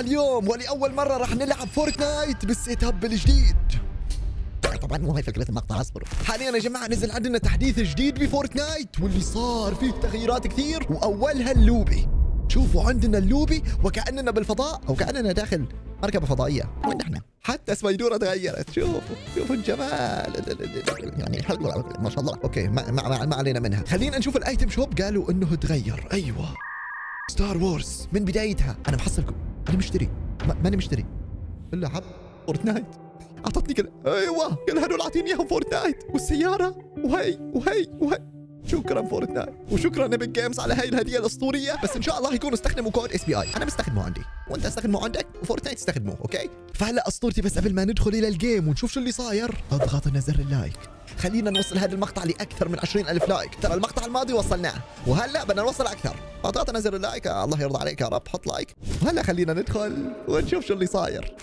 اليوم ولأول مرة راح نلعب Fortnite بال setup الجديد. طبعا مو هي فكره المقطع اصبروا حاليا يا جماعة نزل عندنا تحديث جديد ب Fortnite واللي صار فيه تغييرات كثير وأولها اللوبي. شوفوا عندنا اللوبي وكأننا بالفضاء أو كأننا داخل مركبة فضائية. وين إحنا حتى سبايدوره تغيرت. شوفوا شوفوا الجمال. يعني ما شاء الله. okay ما, ما, ما علينا منها. خلينا نشوف ال item shop قالوا إنه تغير. أيوه. Star Wars من بدايتها. أنا محصلكم. أنا مشتري. ما ماني مشتري. إلا حب Fortnite أعطتني كذا أيوه. كل هدول أعطيني إياهم Fortnite والسيارة. وهي وهي وهي. شكرا Fortnite وشكرا Epic Games على هاي الهدية الأسطورية. بس إن شاء الله يكونوا استخدموا code SPI. أنا بستخدمه عندي. وأنت استخدمه عندك و Fortnite استخدموه okay؟ فهلا أسطورتي بس قبل ما ندخل إلى ال game ونشوف شو اللي صاير أضغط على زر ال like. خلينا نوصل هذا المقطع لأكثر من 20 ألف like. ترى المقطع الماضي وصلناه وهلا بدنا نوصل أكثر. أضغط زر ال like. الله يرضى عليك يا رب. حط like. وهلا خلينا ندخل ونشوف شو اللي صاير.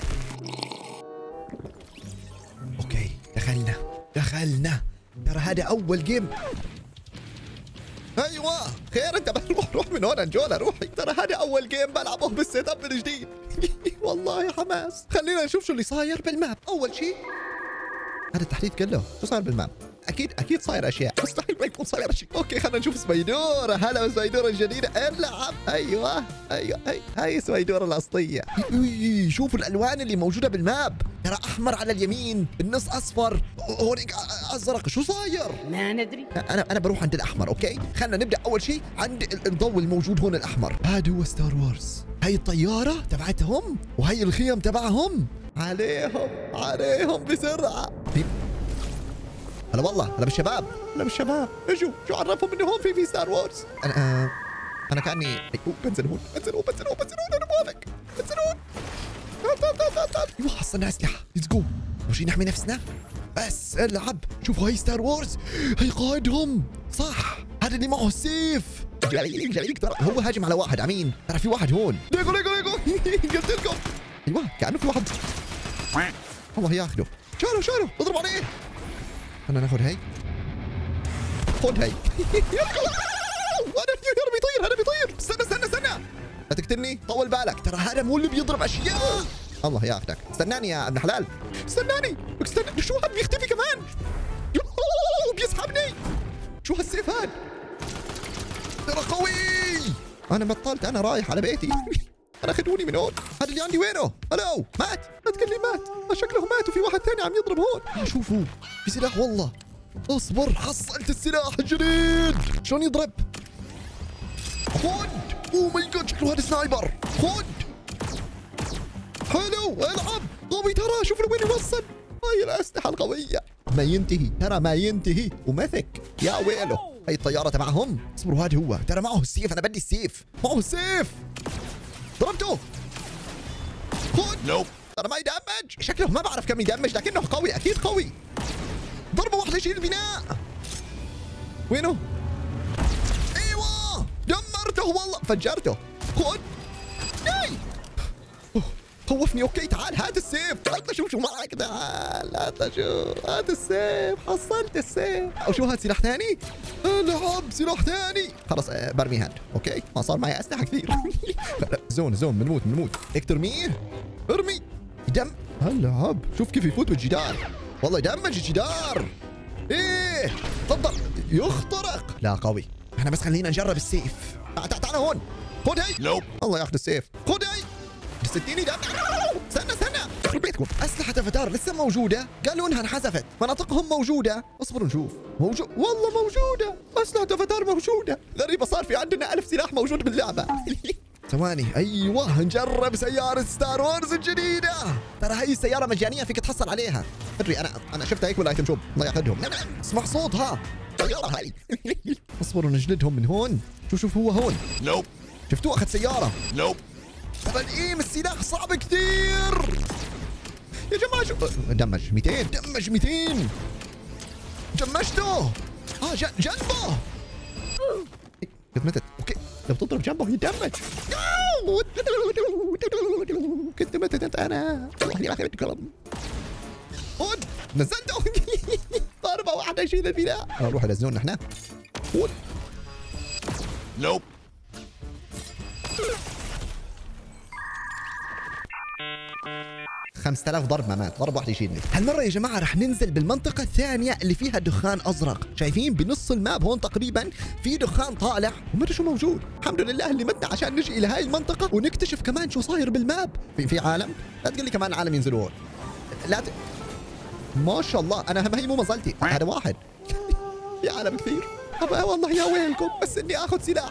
okay دخلنا دخلنا. ترى هذا أول game أيوه خير انت روح روح من هون انجولا روحي ترى هذا أول game بلعبه بال setup الجديد والله حماس. خلينا نشوف شو اللي صاير بال map. أول شيء هذا التحديث كله شو صار بال map؟ أكيد أكيد صاير أشياء. مستحيل ما يكون صاير شيء okay خلينا نشوف سبايدوره هلا سبايدوره الجديده العب. أيوه أيوه هاي هاي سبايدوره الأصلية. شوفوا الألوان اللي موجودة بال map. ترى أحمر على اليمين النص أصفر هونيك أزرق. شو صاير؟ ما ندري. أنا أنا بروح عند الأحمر okay؟ خلينا نبدأ أول شيء عند الضوء الموجود هون الأحمر. هذا هو Star Wars هاي الطيارة تبعتهم وهي الخيم تبعهم. عليهم عليهم بسرعة. هلا والله هلا بالشباب. هلا بالشباب. اجوا شو عرفهم إنه هون في في Star Wars أنا آه أنا كاني بنزل هون بنزل هون بنزل هون بنزل هون أنا موافق بنزل هون. تعال تعال تعال تعال أيوه حصلنا أسلحة. let's go ماشي نحمي نفسنا. بس العب. شوفوا هاي Star Wars هي قائدهم. صح. هذا اللي معه السيف هو هاجم على واحد. أمين. ترى في واحد هون. let's go let's go let's go قلت لكم أيوه كأنه في واحد. الله ياخذه. شالوا شالوا. اضرب عليه. خلنا ناخذ هي خذ هي هذا بيطير هذا بيطير. استنى استنى استنى. لا تقتلني. طول بالك. ترى هذا مو اللي بيضرب أشياء. الله ياخذك استناني يا ابن حلال استناني. استنى شو هذا بيختفي كمان. بيسحبني. شو هالسيف هاد ترى قوي. أنا بطلت. أنا رايح على بيتي. أنا خدوني من هون. هذا اللي عندي وينه؟ ألو مات. لا تقول مات. شكله مات. وفي واحد ثاني عم يضرب هون. شوفوا. في سلاح والله. أصبر. حصلت السلاح. الجديد شلون يضرب؟ خد. oh my God شكله هذا sniper. خد. حلو العب قوي ترى شوف وين يوصل. هاي الأسلحة القوية. ما ينتهي. ترى ما ينتهي. ومثك. يا ويله. هاي الطيارة تبعهم اصبروا هذا هو. ترى معه السيف. أنا بدي السيف. معه السيف. ضربته. خد. noob ترى ما يدمج. شكله ما بعرف كم يدمج لكنه قوي. أكيد قوي. ضربه واحدة يشيل البناء. وينه؟ إيوه. دمرته والله. فجرته. خد. جاي خوفني okay؟ تعال هات السيف. هات شوف شو معك تعال هات شوف هات السيف. حصلت السيف. أو شو هات سلاح ثاني؟ العب سلاح ثاني. خلص برمي هاد okay؟ ما صار معي أسلحة كثير. zone zone بنموت بنموت. هيك ترميه ارمي. دم. هالعب شوف كيف يفوت بالجدار. والله يدمج الجدار. إيه تفضل. يخترق. لا قوي. إحنا بس خلينا نجرب السيف. تعال تعال هون. خذ هي. noob الله ياخذ السيف. خذ 60 دم استنى استنى. بيتكم أسلحة أفاتار لسه موجودة؟ قالوا إنها انحذفت. مناطقهم موجودة. اصبروا نشوف. موجود والله موجودة. أسلحة أفاتار موجودة. غريبة صار في عندنا ألف سلاح موجود باللعبة. ثواني. أيوه نجرب سيارة Star Wars الجديدة. ترى هي السيارة مجانية فيك تحصل عليها. أدري أنا أنا شفتها هيك بال item shop الله يأخذهم. اسمع صوتها. سيارة هاي. اصبروا نجلدهم من هون. شوف شوف هو هون. noob شفتوه أخذ سيارة. noob ال aim السلاح صعب كثير. يا جماعة شو damage 200 damage 200 دمجته آه جنبه. كنت متت okay. لو تضرب جنبه يدمج. كنت متت أنا. خد نزلته. ضربة واحدة يشيل البناء. نروح ال zone نحن. noob. 5000 ضرب ما مات ضرب واحد يشيلني. هالمرة يا جماعة رح ننزل بالمنطقة الثانية اللي فيها دخان أزرق. شايفين؟ بنص الماب هون تقريبا في دخان طالع. وما شو موجود؟ الحمد لله اللي متنا عشان نجي إلى هاي المنطقة ونكتشف كمان شو صاير بالماب. في في عالم؟ لا تقول لي كمان عالم ينزلوا هون لا ت... ما شاء الله أنا هي مو مظلتي هذا واحد. في عالم كثير. والله يا ويلكم بس إني آخذ سلاح.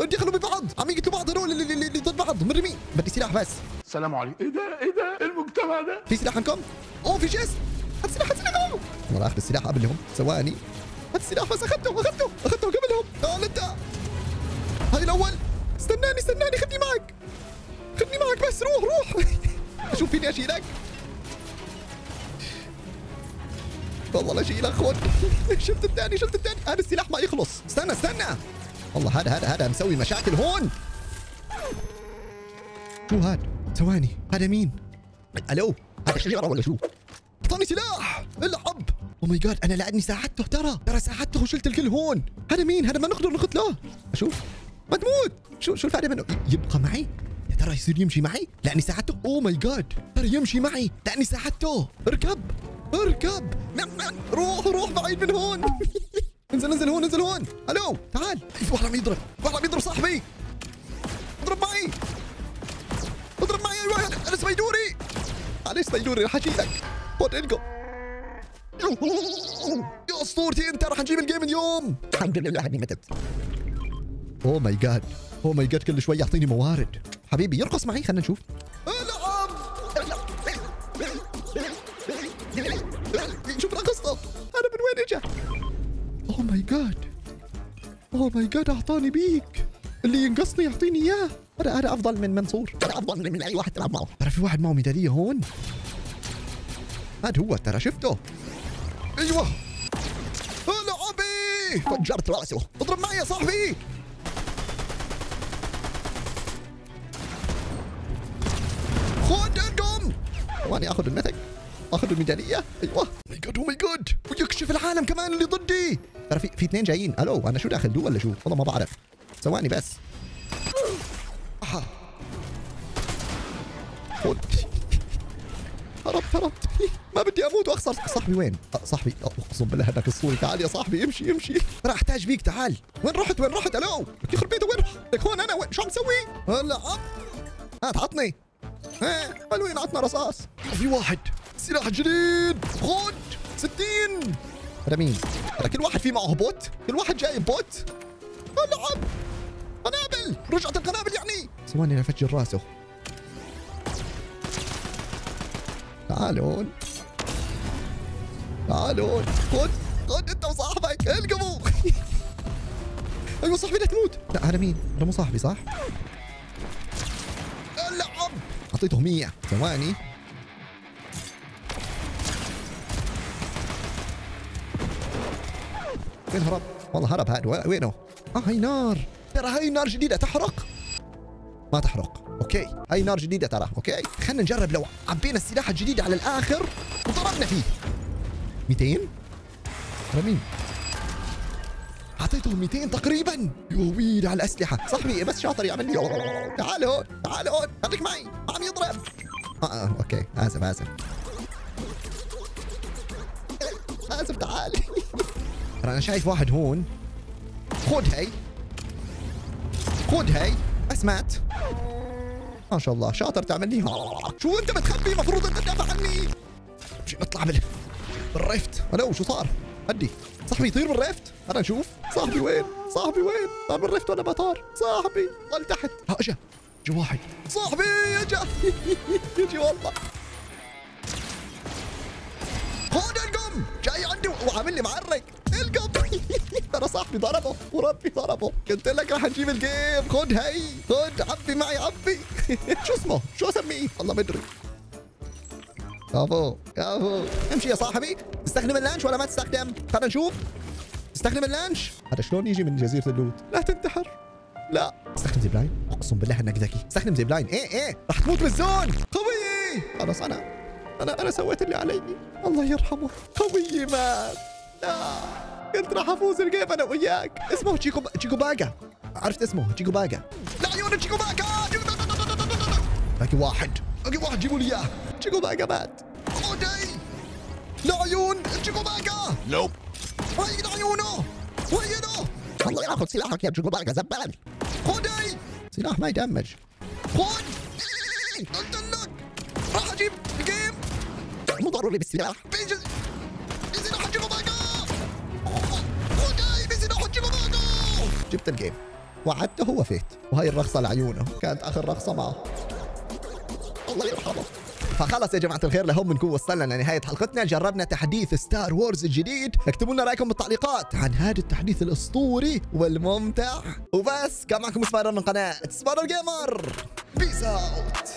دخلوا ببعض. عم يقتلوا بعض هذول اللي, ضد بعض. مرمين بدي سلاح بس. السلام عليكم. إيه ده؟ إيه ده؟ المجتمع ده؟ في سلاح عندكم؟ أوه في جيس. هات سلاح هات سلاح والله اخذ السلاح قبلهم ثواني. هات السلاح بس اخذته اخذته اخذته قبلهم تعال انت هاي الأول. استناني استناني خدني معك. خدني معك بس روح روح. شوف فيني أشيلك. والله اشيلك خد شلت الثاني شلت الثاني. هذا السلاح ما يخلص. استنى استنى. والله هذا هذا هذا مسوي مشاكل هون. شو هاد ثواني. هذا مين؟ ألو هذا شجره ولا شو؟ أعطاني سلاح! العب oh my God أنا لأني ساعدته ترى. ترى ساعدته وشلت الكل هون. هذا مين؟ هذا ما نقدر نقتله أشوف. ما تموت شو شو الفائدة منه؟ يبقى معي؟ يا ترى يصير يمشي معي؟ لأني ساعدته. oh my God ترى يمشي معي. لأني ساعدته. اركب! اركب! نعم نعم. روح روح بعيد من هون. انزل انزل هون انزل هون. ألو تعال. في واحد عم يضرب واحد عم يضرب صاحبي. معلش سبيدوري رح اشيلك خد يا أسطورتي أنت رح نجيب ال game اليوم. الحمد لله اني متت oh my God oh my God كل شوي يعطيني موارد. حبيبي يرقص معي خلينا نشوف. العب شوف رقصته. أنا من وين اجى oh my god oh my god أعطاني بيك. اللي ينقصني يعطيني إياه. هذا هذا أفضل من منصور. هذا أفضل من أي واحد تلعب معه. ترى في واحد معه ميدالية هون. هذا هو ترى شفته. أيوه. لعبي فجرت رأسه. اضرب معي يا صاحبي! خد ارقم ثواني آخذ ال mythic آخذ الميدالية. أيوه. my god oh my god ويكشف العالم كمان اللي ضدي. ترى في في اثنين جايين. ألو أنا شو داخل؟ دو ولا شو؟ والله ما بعرف. ثواني بس. آه. خد. هربت هربت. ما بدي أموت. واخسر صاحبي وين؟ أه صاحبي. أه، أقسم بالله هذاك الصوري. تعال يا صاحبي امشي امشي. راح أحتاج بيك تعال. وين رحت؟ وين رحت؟ ألو. يخرب بيته. وين؟ لك هون أنا. وين؟ شو عم تسوي؟ هلا. هات عطني ها وين عطنا رصاص. في واحد. سلاح جديد. خد. 60 هذا مين؟ ترى كل واحد في معه bot. كل واحد جايب bot. العب. قنابل! رجعت القنابل يعني! ثواني افجر راسه تعالون. تعالون. خد خد انت وصاحبك! القموا أيوه صاحبي لا تموت! لا هذا مين؟ هذا مو صاحبي صح؟ العب! أعطيته 100 ثواني. وين هرب؟ والله هرب هذا وينه؟ آه هاي نار. ترى هاي نار جديدة تحرق؟ ما تحرق. okay. هاي نار جديدة ترى. okay. خلينا نجرب لو عبينا السلاح الجديد على الآخر وضربنا فيه. 200 على مين؟ أعطيته 200 تقريبا. يا ويلي على الأسلحة. صاحبي بس شاطر يعمل لي تعال هون تعال هون خليك معي. عم يضرب. آه, آه. أوكي. آسف آسف. آسف تعال. ترى أنا شايف واحد هون. خذ هي خذ هي بس مات ما شاء الله. شاطر تعمل لي. شو أنت بتخبي؟ المفروض أنت تدافع عني. شو نطلع بال بال rift ألو شو صار؟ هدي صاحبي يطير بال rift أنا نشوف صاحبي وين؟ صاحبي وين؟ طار بال rift ولا ما طار صاحبي. ضل تحت. ها إجا. اجا واحد؟ صاحبي إجا. يجي والله. خذ القم. جاي عندي وعامل لي معرق. القم. ترى صاحبي ضربه وربي ضربه. قلت لك راح نجيب ال game. خذ هي خذ عبي معي عبي. شو اسمه؟ شو أسميه؟ والله ما أدري. كفو كفو امشي يا صاحبي. تستخدم ال launch ولا ما تستخدم؟ خلينا نشوف. تستخدم ال launch. هذا شلون يجي من جزيرة ال loot؟ لا تنتحر. لا. استخدم zipline أقسم بالله إنك ذكي. استخدم zipline إيه إيه. راح تموت بال zone خويي خلاص أنا أنا أنا سويت اللي علي. الله يرحمه. خويي مات. لا. كنت راح افوز ال game أنا وياك. اسمه تشيكو تشيكو باجا عرفت اسمه؟ تشيكو باجا لا عيون تشيكو باجا باقي واحد. أجيب واحد جيبوا لي إياه. تشيكو باكا مات OG لا عيون! تشيكو باكا noob وين عيونه؟ وينه والله ياخذ سلاحك يا تشيكو باكا زبال خدي سلاح ما يدمج. خد قلت لك! راح أجيب game مو ضروري بالسلاح. بيجي. بسلاح تشيكو باكا جبت ال game. وعدته ووفيت وهي الرقصة لعيونه. كانت آخر رقصة معه. الله يرحمه. فخلص يا جماعة الخير. لهم بنكون وصلنا لنهاية حلقتنا. جربنا تحديث ستار وورز الجديد. اكتبوا لنا رأيكم بالتعليقات عن هذا التحديث الأسطوري والممتع. وبس كان معكم سبايرر من قناة سبايرر جيمر peace out